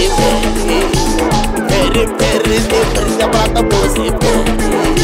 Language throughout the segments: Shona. peri, peri, peri, peri, peri, peri, peri, peri, peri,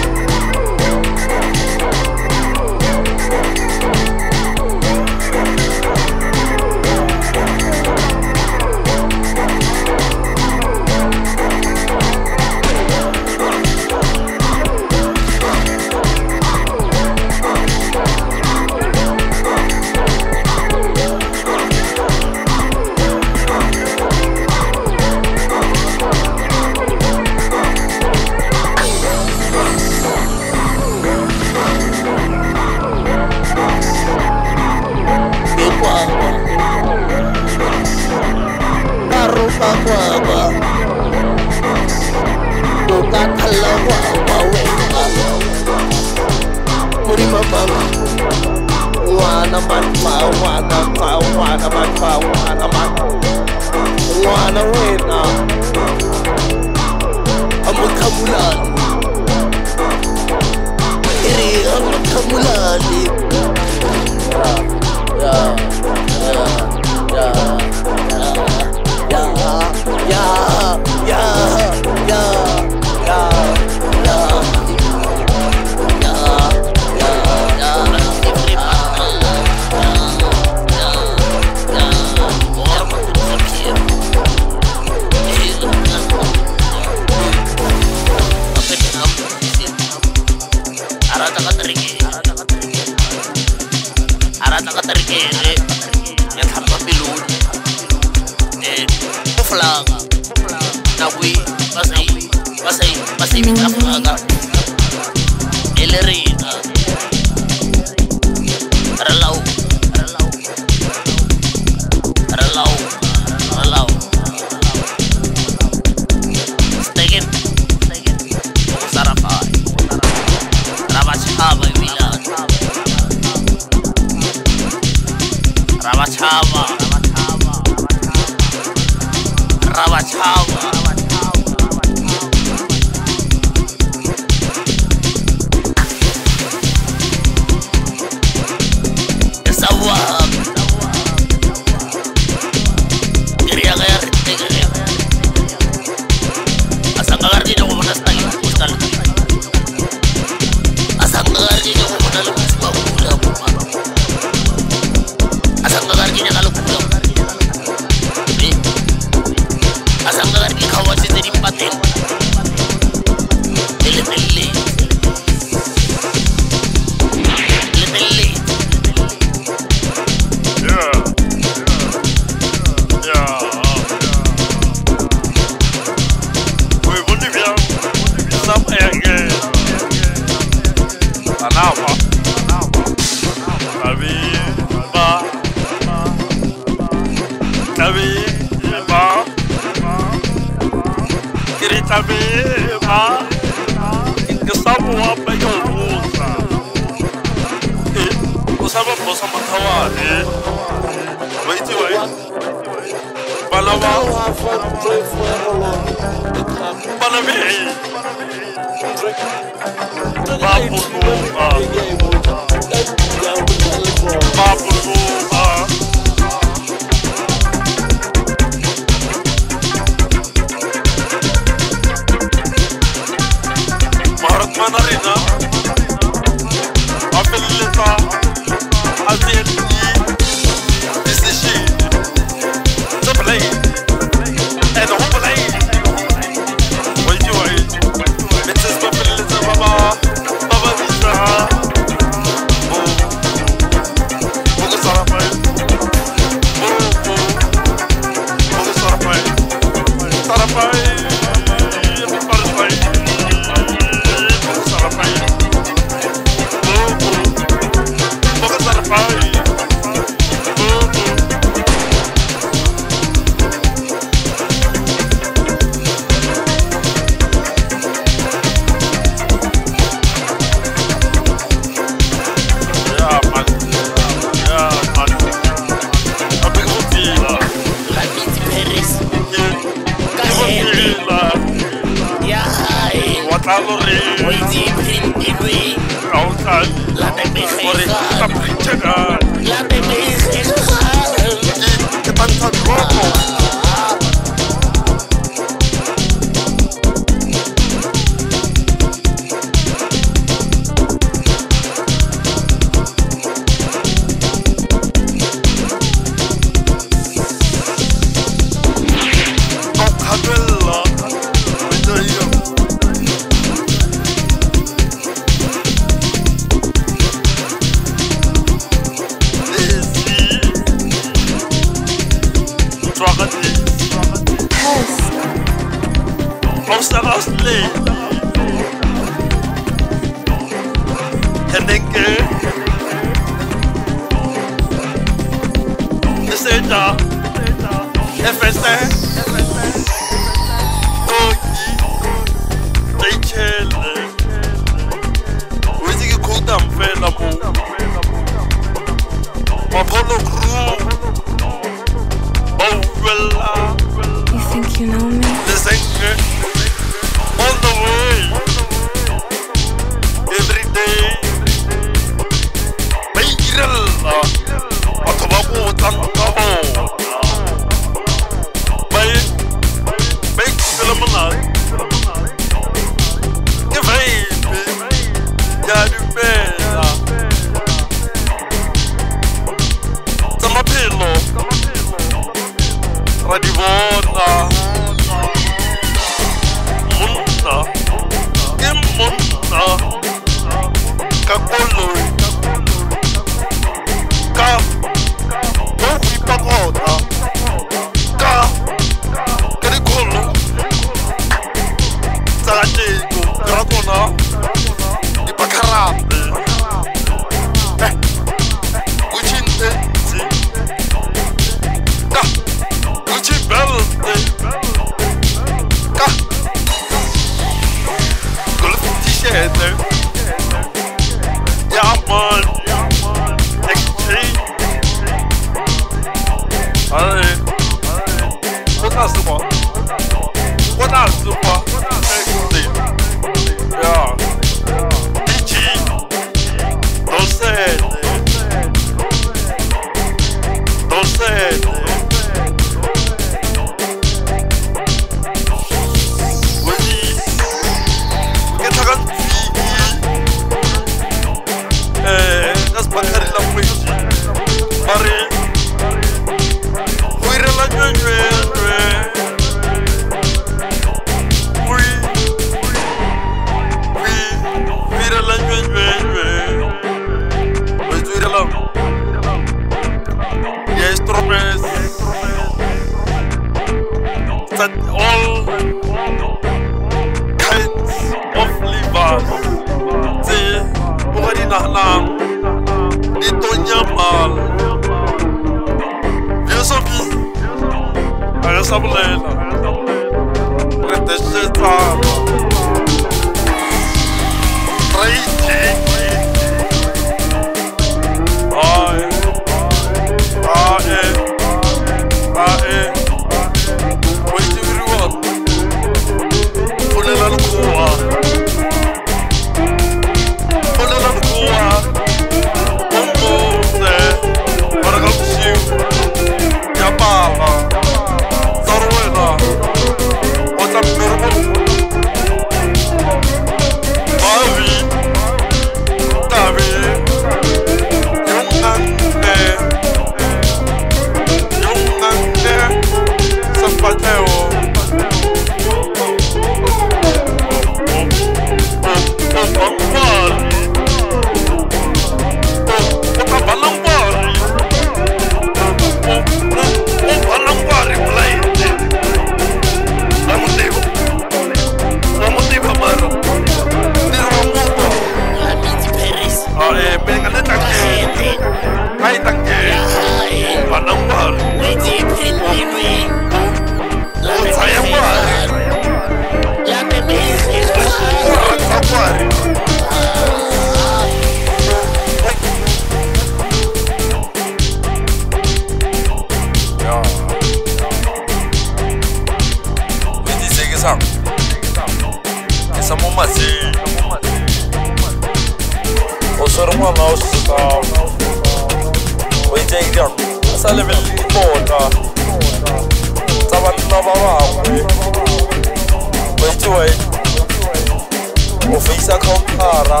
o feisa compara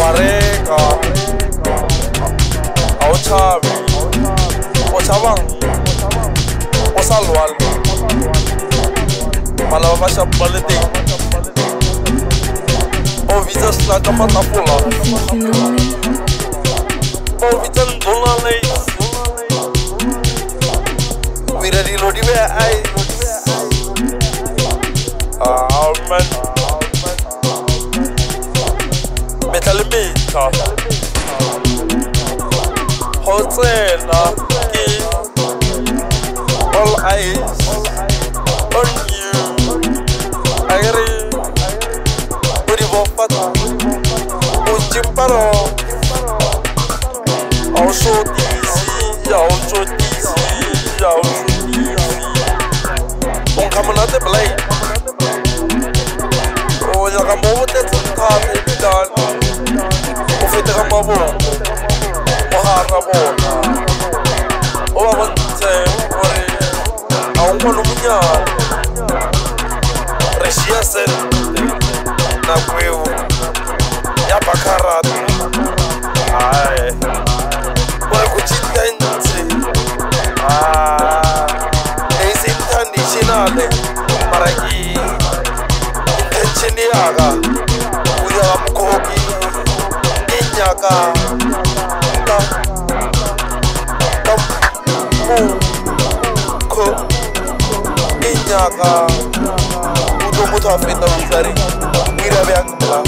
wa reka ga o tšhabe o tšhabang o sa lwale malaba ba šhapa le teng o bitsa senaka matapola o bitsa ndolale o ira dilo di be ai Ah. Uh. Solomon Metal Meter Hosea All Eyes On You Agri Buri Bopat Uchi Paro Also DC Also DC Also DC Uncommon at the blade set nakwewu yabva karati hai kuri kuchitanzi eisintanichinale mara ii intenchini yaka uyava mukoki inyaka Yeah, God. utaphinda mstari vira vyanga ah.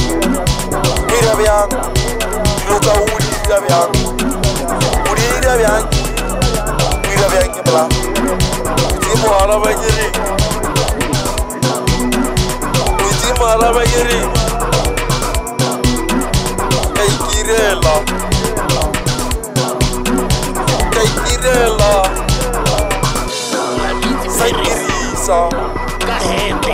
vira vyanga ndinotaulira vyanga ulira vyanji vira vyange mla utimwala vanyiri utimwala vanyiri kaikirela kaikirela saikirisa kahembe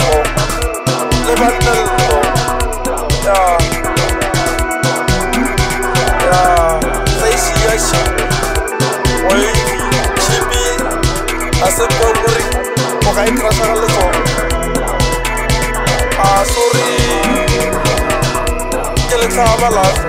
ka e crushara le tsone a sorry ke letlhaba lafe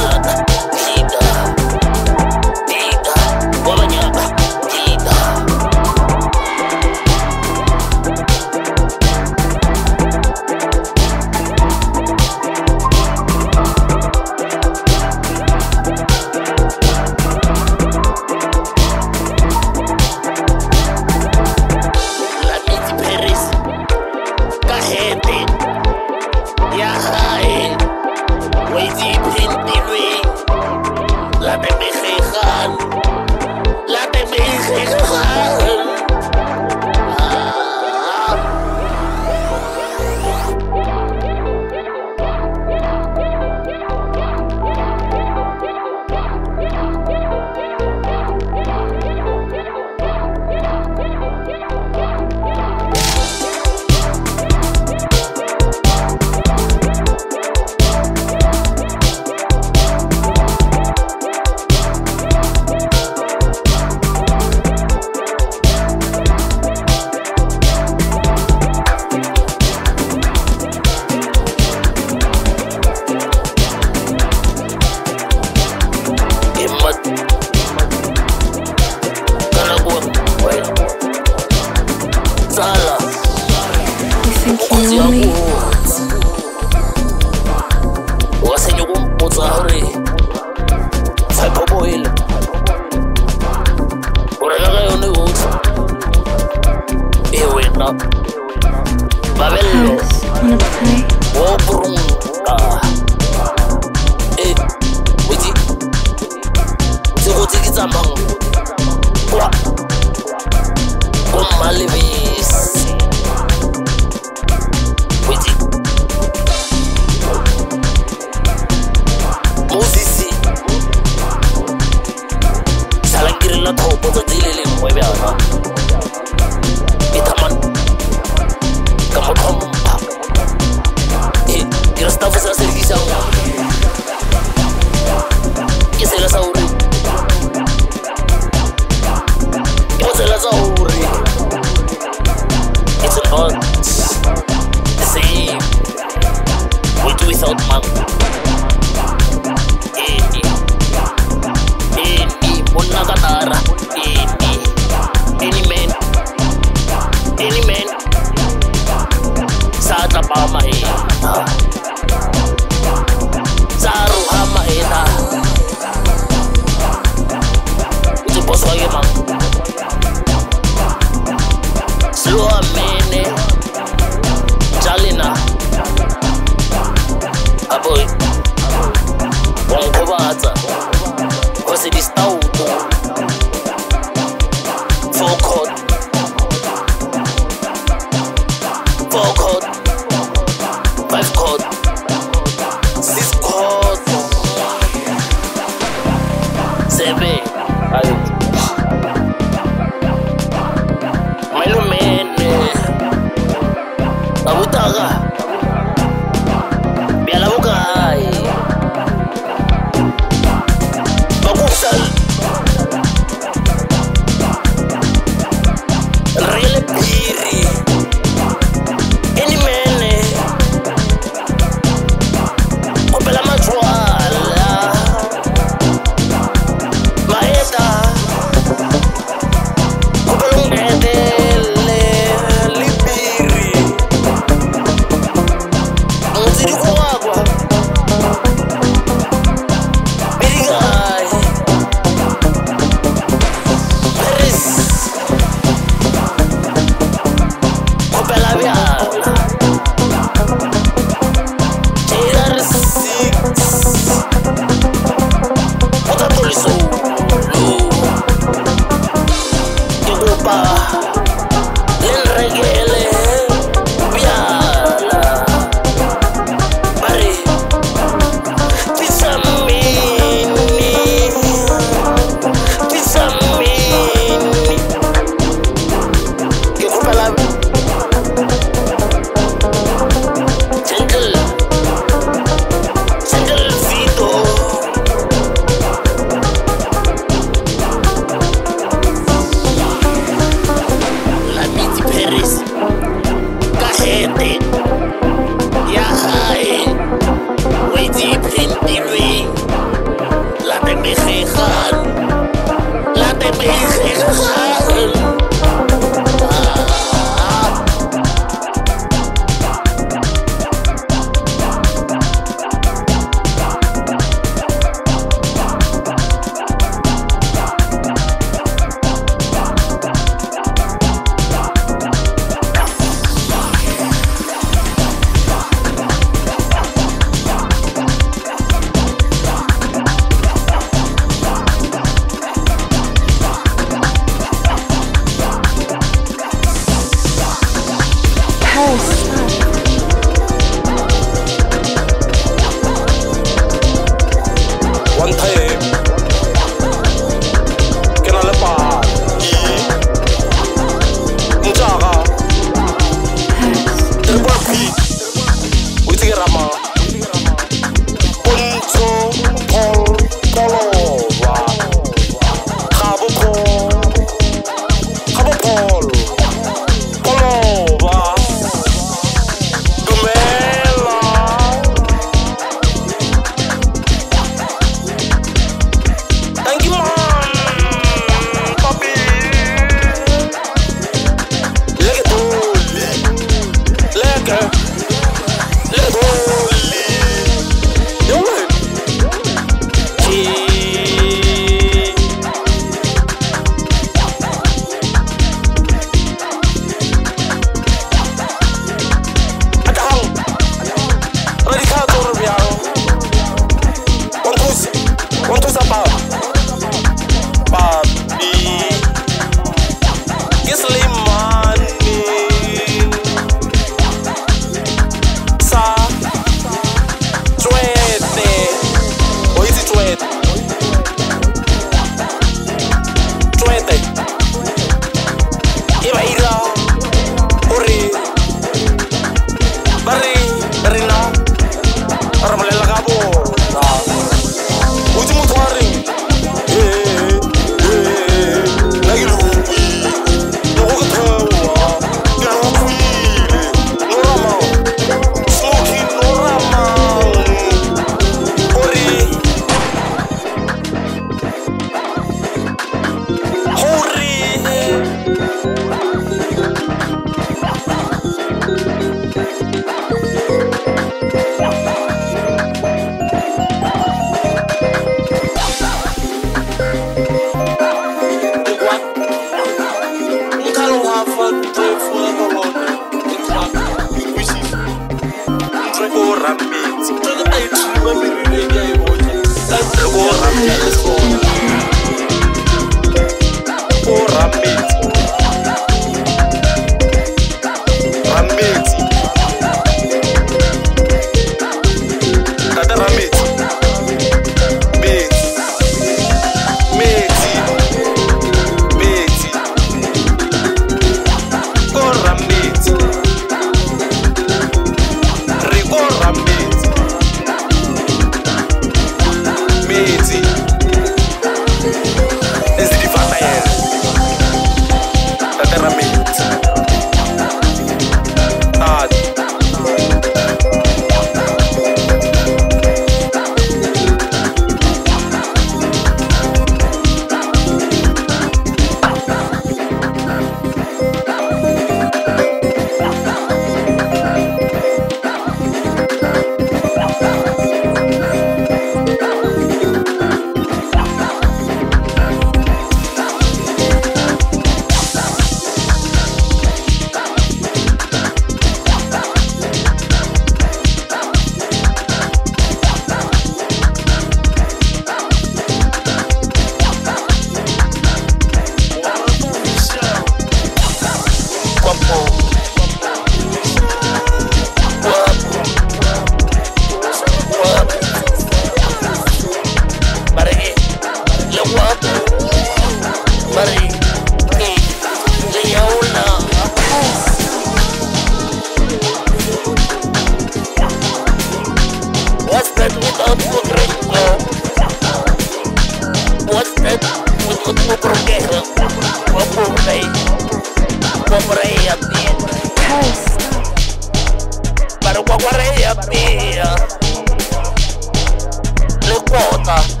руках.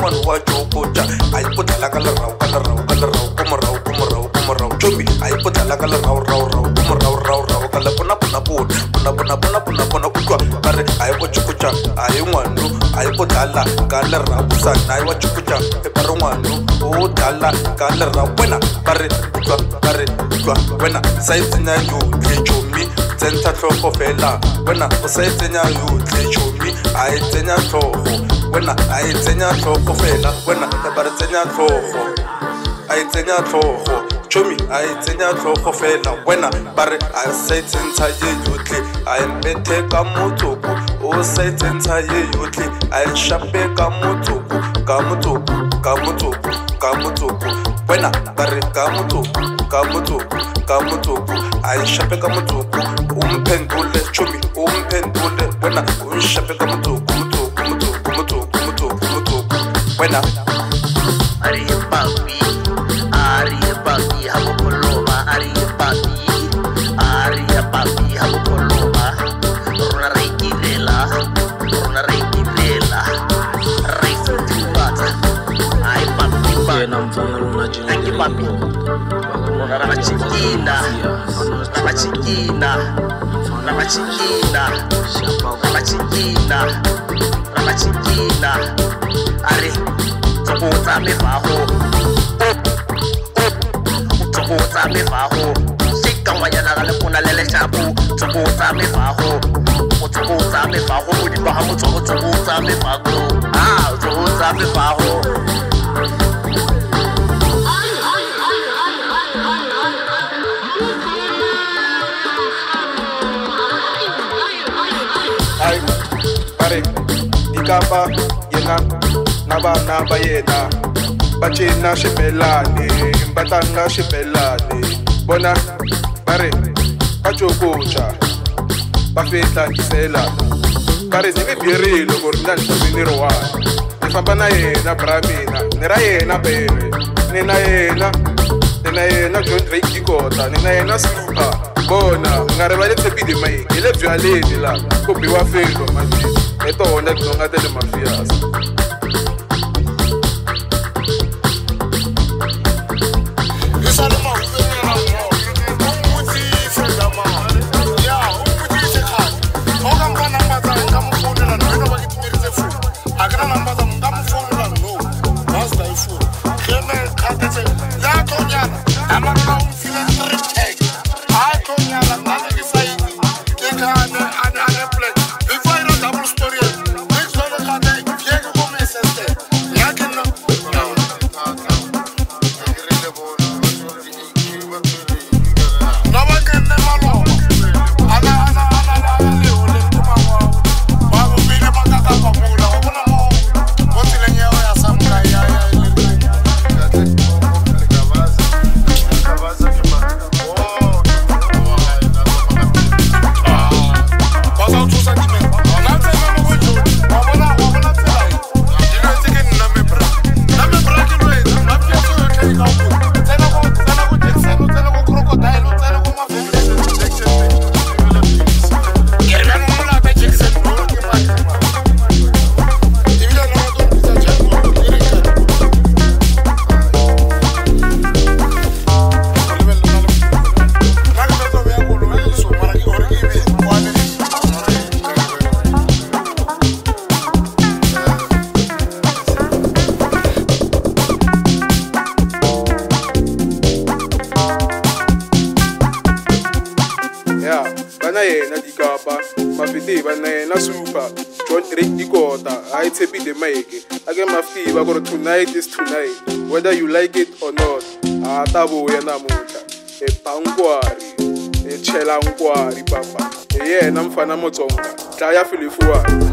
manwa jokota ay putala kala raw kala raw kala raw kuma raw kuma raw kuma raw chumi ay putala kala raw raw raw kuma raw raw raw kala puna puna pun puna puna puna puna puna kutwa bare ay ko chukucha ay ngwandu ay putala kala raw sa nay wa chukucha e bare ngwandu o dala kala raw wena bare kutwa bare kutwa wena sai tsina yo chumi tsenta tlhoko fela wena o sai tsenya yo chomi a e tsenya tlhogo wena a e tsenya tlhogo fela wena e ba re tsenya tlhogo a e tsenya tlhogo tšhomi a e tsenya tlhogo fela wena ba re a sa e tsentsha ye yotlhe a e mbethe ka motsoko o sa e tsentsha ye yotlhe a e shape ka motsoko ka motsoko ka motsoko ka motsoko wena ba re ka motsoko ka motsoko ka motsoko a e shape ka motsoko o mphendole tšhomi o mphendole wena o nshape ka motsoko buena. Ari papi, Ari papi, hago coloma, Ari papi, Ari papi, hago coloma. Rona requidela, rona requidela, reisa de bata. Ai papi, papi, ai papi. Rona rana la chiquina Are, tomo ta me bajo Tomo ta me bajo Sika wanya na gale puna lele chapu Tomo ta me bajo Tomo ta me bajo Udi baha mo tomo tomo ta me bajo Ah, tomo ta me bajo Ah, tomo ta me bajo kamba yena na vana va yena va cina xibelani va tlanga xibelani vona va ri va cukuta va fitlakisela va ri ni vibirile ku ri na nhlovini ri wana ni famba na yena bra mina ni ra yena bere ni na yena ni na yena john drake yikota ni na yena super bona ngarelwa letshepile maekele bya leni la kobiwa felo maii etohonda tinonga tele mafiasa la nkwa ripapa eye yena mfana motsonga ya filifuwana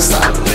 stop.